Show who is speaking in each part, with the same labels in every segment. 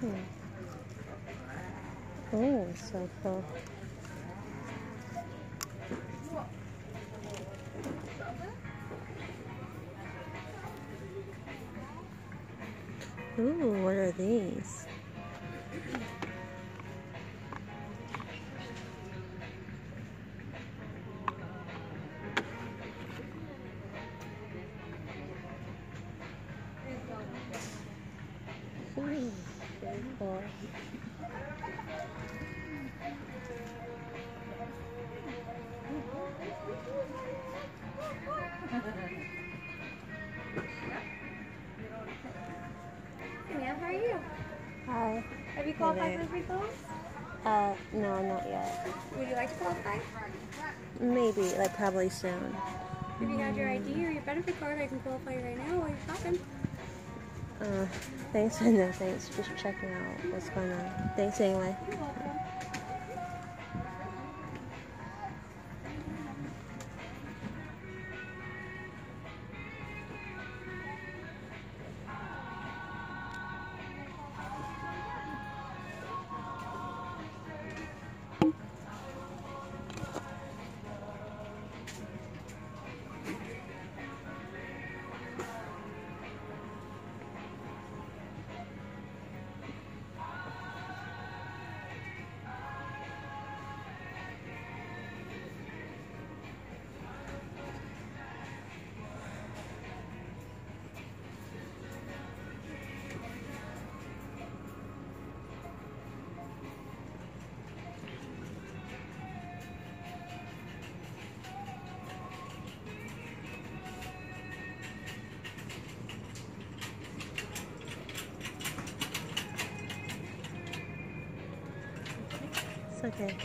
Speaker 1: Hmm. Hmm.
Speaker 2: Oh, so cool. Ooh, what are these? Ooh, very cool.
Speaker 3: Have you qualified for free phones?
Speaker 2: Uh, no, not yet.
Speaker 3: Would you like to qualify?
Speaker 2: Maybe, like probably soon.
Speaker 3: If you have your ID or your benefit card, I can qualify you right now while you're shopping.
Speaker 2: Uh, thanks, no thanks. Just checking out what's going on. Thanks anyway. It's okay.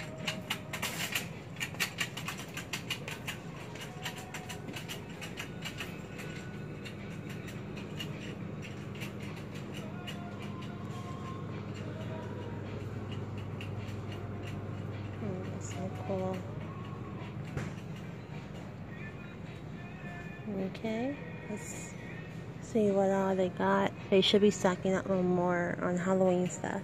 Speaker 2: Oh, so cool. Okay, let's see what all they got. They should be stocking up on more on Halloween stuff.